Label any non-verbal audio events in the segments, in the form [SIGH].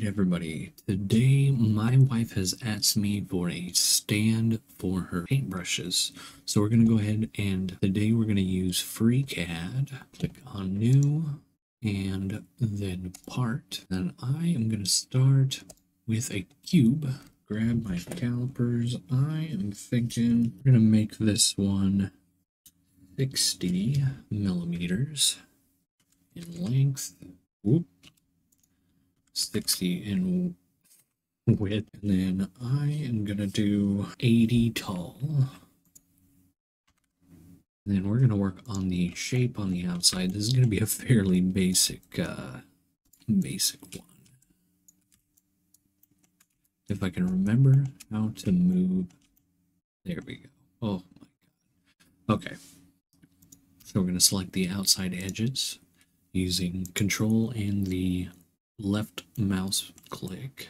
right, everybody. Today, my wife has asked me for a stand for her paintbrushes. So we're going to go ahead and today we're going to use FreeCAD. Click on New and then Part. Then I am going to start with a cube. Grab my calipers. I am thinking we're going to make this one 60 millimeters in length. Whoop. 60 in width. And then I am going to do 80 tall. And then we're going to work on the shape on the outside. This is going to be a fairly basic, uh, basic one. If I can remember how to move. There we go. Oh my god. Okay. So we're going to select the outside edges using control and the left mouse click.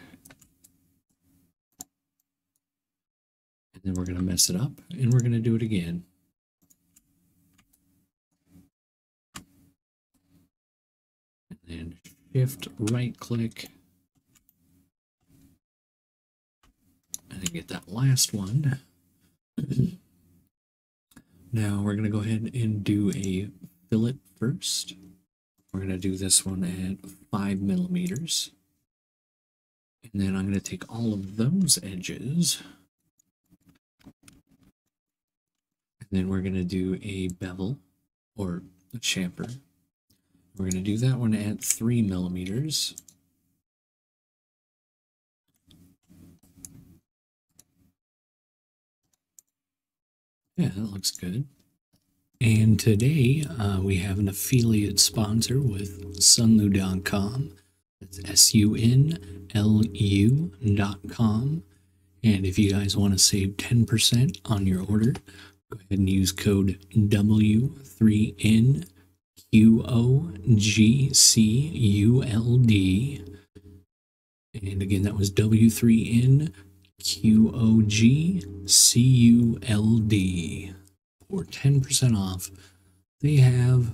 And then we're going to mess it up and we're going to do it again. And then shift right click. And then get that last one. now we're going to go ahead and do a fillet first. We're going to do this one at 5 millimeters. And then I'm going to take all of those edges. And then we're going to do a bevel or a chamfer. We're going to do that one at 3 millimeters. Yeah, that looks good. And today uh, we have an affiliate sponsor with sunlu.com. That's S U N L U.com. And if you guys want to save 10% on your order, go ahead and use code W3NQOGCULD. And again, that was W3NQOGCULD or 10% off, they have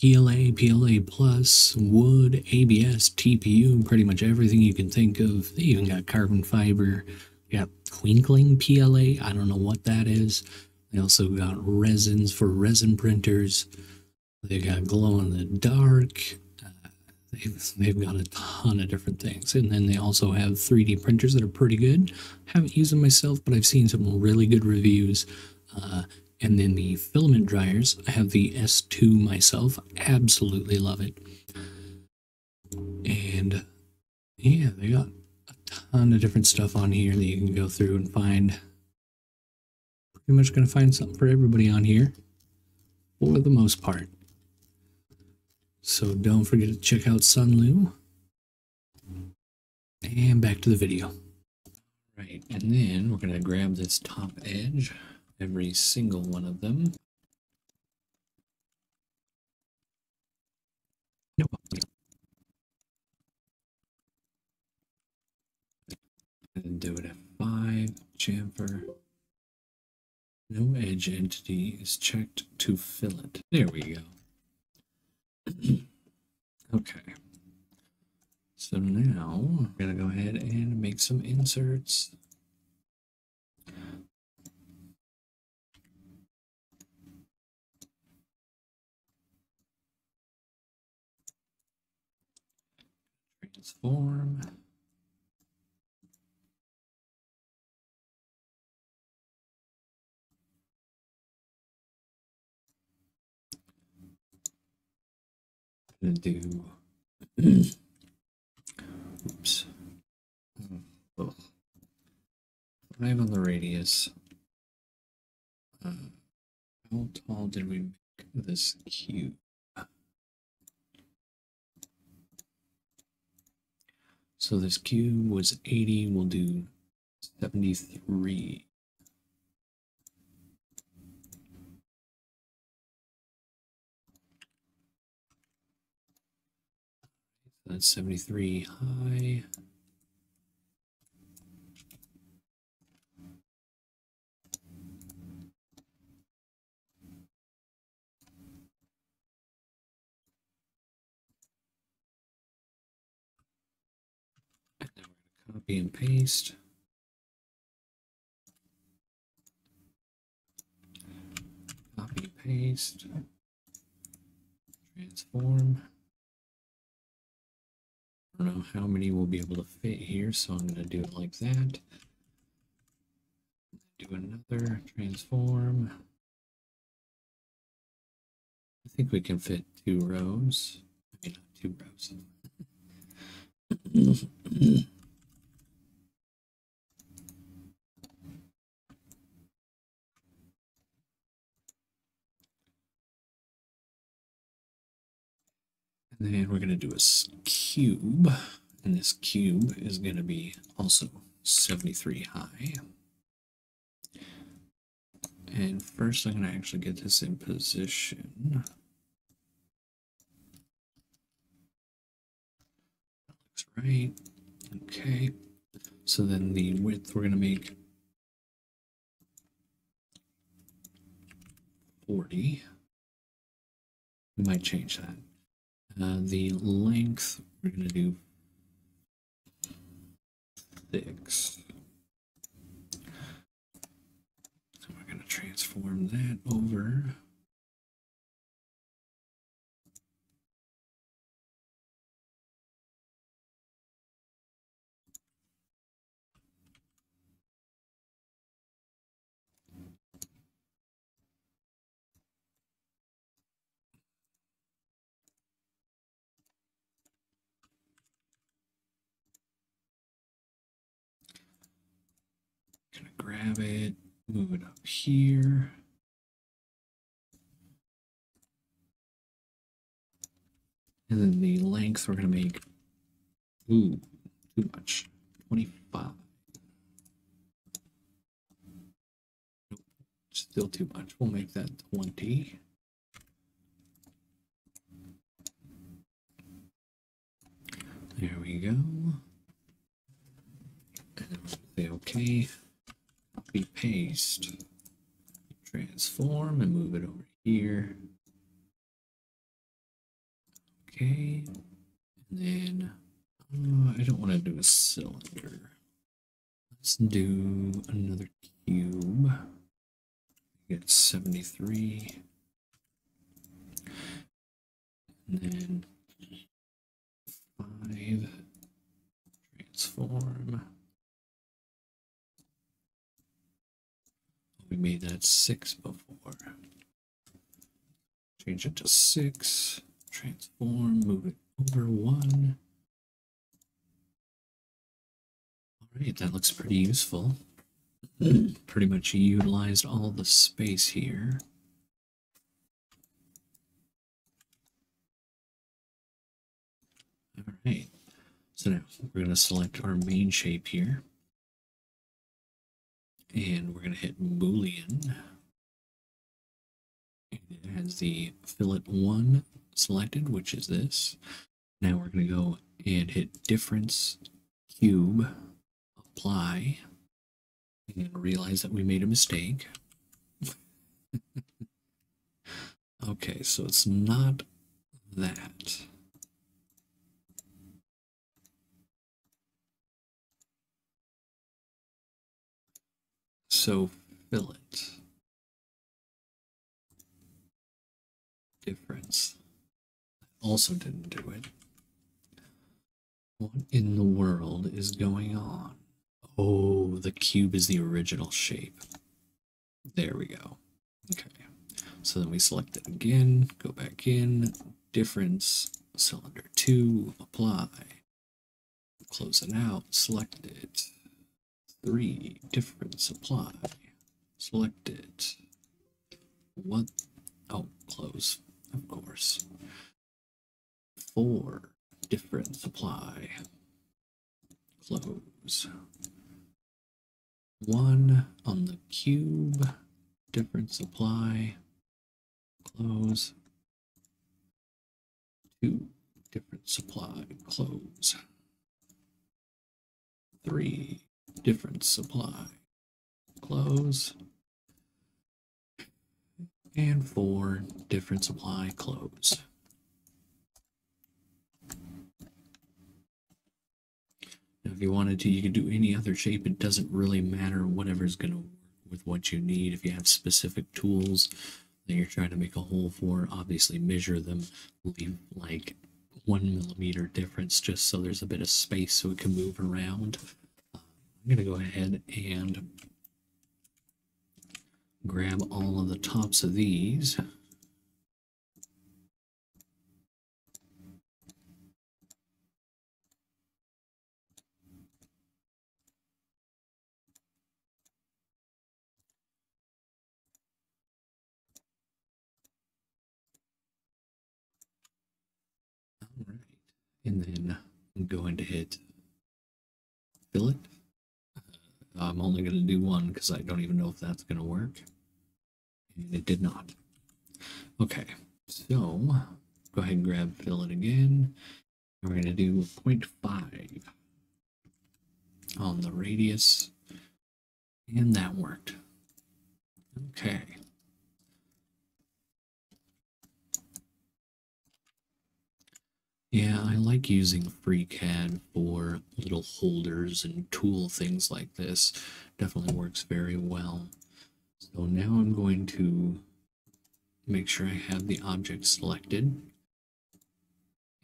PLA, PLA Plus, wood, ABS, TPU, pretty much everything you can think of. They even got carbon fiber. They got twinkling PLA. I don't know what that is. They also got resins for resin printers. They got glow in the dark. They've, they've got a ton of different things. And then they also have 3D printers that are pretty good. Haven't used them myself, but I've seen some really good reviews. Uh, and then the filament dryers, I have the S2 myself. Absolutely love it. And yeah, they got a ton of different stuff on here that you can go through and find. Pretty much going to find something for everybody on here for the most part. So don't forget to check out Sunlu. And back to the video. Right, and then we're going to grab this top edge, every single one of them. Nope. And do it at 5, chamfer. No edge entity is checked to fillet. There we go. Okay. So now I'm going to go ahead and make some inserts. Transform. Do? Oops. Oh. five on the radius. Uh, how tall did we make this cube? So this cube was 80 we'll do 73 that's 73 high. And then we're going to copy and paste. Copy, paste, transform. I don't know how many we will be able to fit here, so I'm going to do it like that. Do another transform. I think we can fit two rows. Mean, not two rows. [LAUGHS] And then we're going to do a cube. And this cube is going to be also 73 high. And first I'm going to actually get this in position. That looks right. Okay. So then the width we're going to make 40. We might change that. Uh, the length, we're going to do six. So we're going to transform that over. Gonna it, move it up here. And then the length we're gonna make, ooh, too much, 25. Nope, still too much. We'll make that 20. There we go. And then we'll say okay. Copy paste. Transform and move it over here. Okay. And then uh, I don't want to do a cylinder. Let's do another cube. Get 73. And then five. Transform. Made that six before. Change it to six. Transform, move it over one. All right, that looks pretty useful. [CLEARS THROAT] pretty much utilized all the space here. All right, so now we're going to select our main shape here. And we're going to hit Boolean. It has the fillet one selected, which is this. Now we're going to go and hit difference cube apply and realize that we made a mistake. [LAUGHS] okay, so it's not that. So fillet difference also didn't do it. What in the world is going on? Oh, the cube is the original shape. There we go. Okay. So then we select it again, go back in, difference, cylinder 2, apply. Close it out, select it. 3, difference apply. Select it. What? Oh, close, of course. 4, difference apply. Close. 1 on the cube, difference apply. Close. 2, difference apply, close. 3, difference apply, close. And 4, difference apply, close. Now if you wanted to, you could do any other shape. It doesn't really matter. Whatever's going to work with what you need. If you have specific tools that you're trying to make a hole for, obviously measure them. Leave like one millimeter difference just so there's a bit of space so it can move around. I'm going to go ahead and grab all of the tops of these. All right, and then I'm going to hit fillet. I'm only going to do one because I don't even know if that's going to work. And it did not. Okay, so go ahead and grab fillet again. We're going to do 0.5 on the radius. And that worked. Okay. Yeah, I like using FreeCAD for little holders and tool things like this. Definitely works very well. So now I'm going to make sure I have the object selected.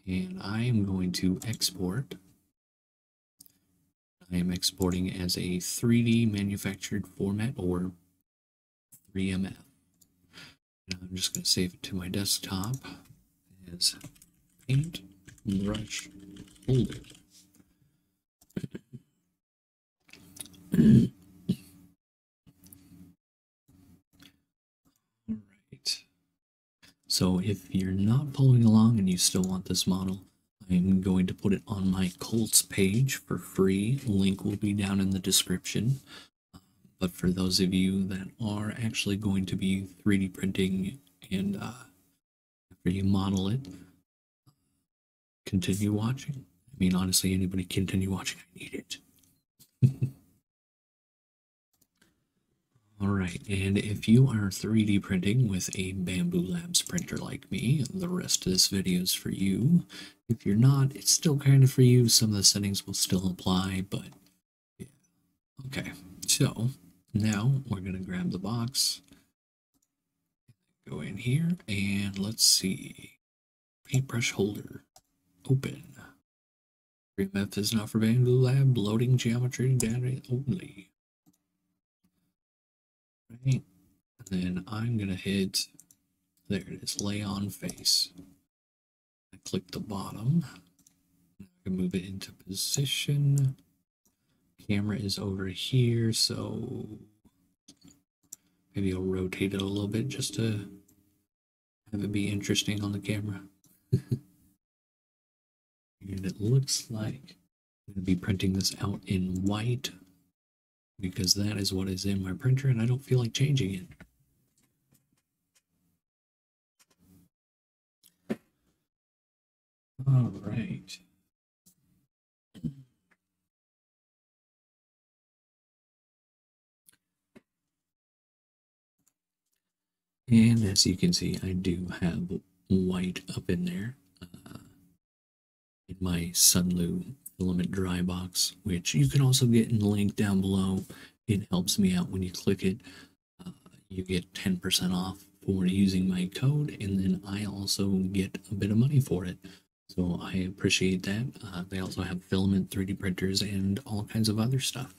And I am going to export. I am exporting as a 3D manufactured format or 3MF. And I'm just going to save it to my desktop as paint holder. All right. So if you're not following along and you still want this model, I'm going to put it on my Cults page for free. Link will be down in the description. But for those of you that are actually going to be 3D printing and uh, after you model it, continue watching. I mean, honestly, anybody continue watching, I need it. [LAUGHS] All right, and if you are 3D printing with a Bambu Labs printer like me, the rest of this video is for you. If you're not, it's still kind of for you. Some of the settings will still apply, but yeah. Okay, so now we're going to grab the box, go in here, and let's see. Paintbrush holder. Open. 3MF is not for Bambu Lab. Loading geometry data only. Right. And then I'm going to hit, there it is, lay on face. I click the bottom. I can move it into position. Camera is over here, so maybe I'll rotate it a little bit just to have it be interesting on the camera. [LAUGHS] And it looks like I'm going to be printing this out in white because that is what is in my printer and I don't feel like changing it. All right. And as you can see, I do have white up in there in my Sunlu filament dry box, which you can also get in the link down below. It helps me out when you click it. Uh, you get 10% off for using my code, and then I also get a bit of money for it. So I appreciate that. Uh, they also have filament 3D printers and all kinds of other stuff.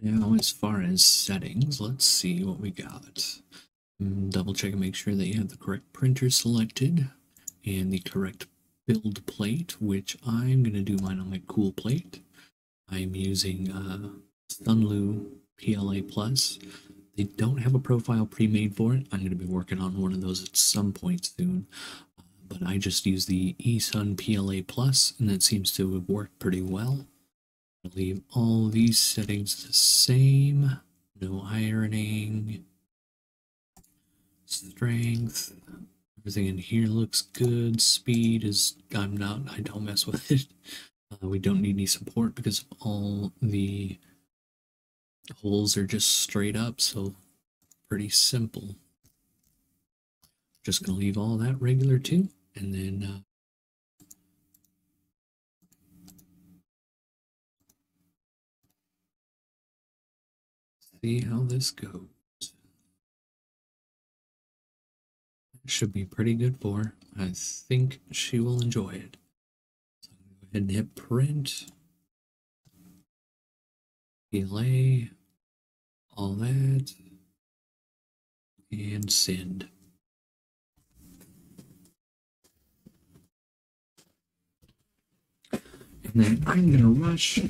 Now, as far as settings, let's see what we got. Mm, double check and make sure that you have the correct printer selected and the correct build plate, which I'm going to do mine on my cool plate. I'm using uh, Sunlu PLA Plus. They don't have a profile pre-made for it. I'm going to be working on one of those at some point soon. But I just use the eSun PLA Plus, and it seems to have worked pretty well. I'll leave all these settings the same. No ironing. Strength. Everything in here looks good. Speed is, I'm not, I don't mess with it. [LAUGHS] Uh, we don't need any support because all the holes are just straight up, so pretty simple. Just gonna leave all that regular too, and then uh, see how this goes. Should be pretty good for. I think she will enjoy it. So I'm gonna go ahead and hit print. Delay. All that. And send. And then I'm gonna rush.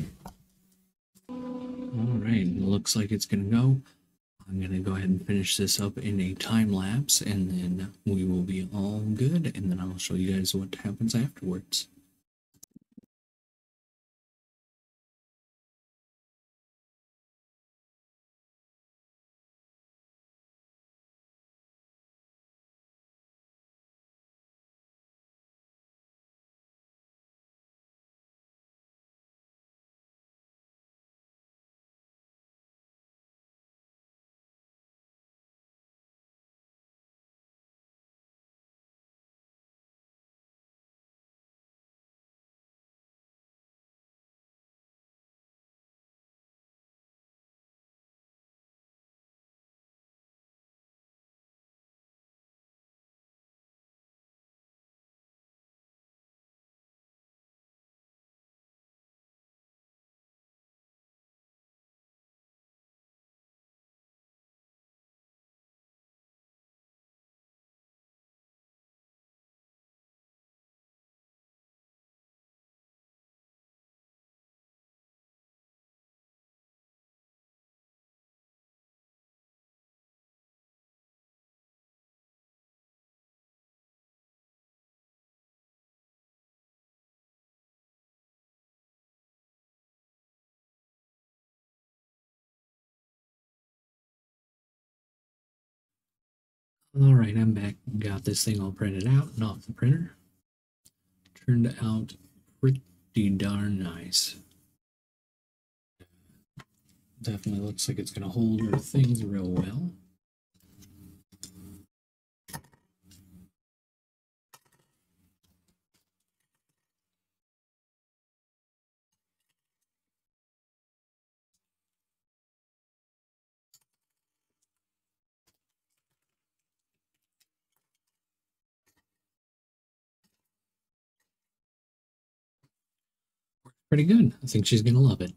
All right, looks like it's gonna go. I'm gonna go ahead and finish this up in a time lapse, and then we will be all good. And then I'll show you guys what happens afterwards. All right, I'm back. Got this thing all printed out and off the printer. Turned out pretty darn nice. Definitely looks like it's going to hold our things real well. Pretty good. I think she's going to love it.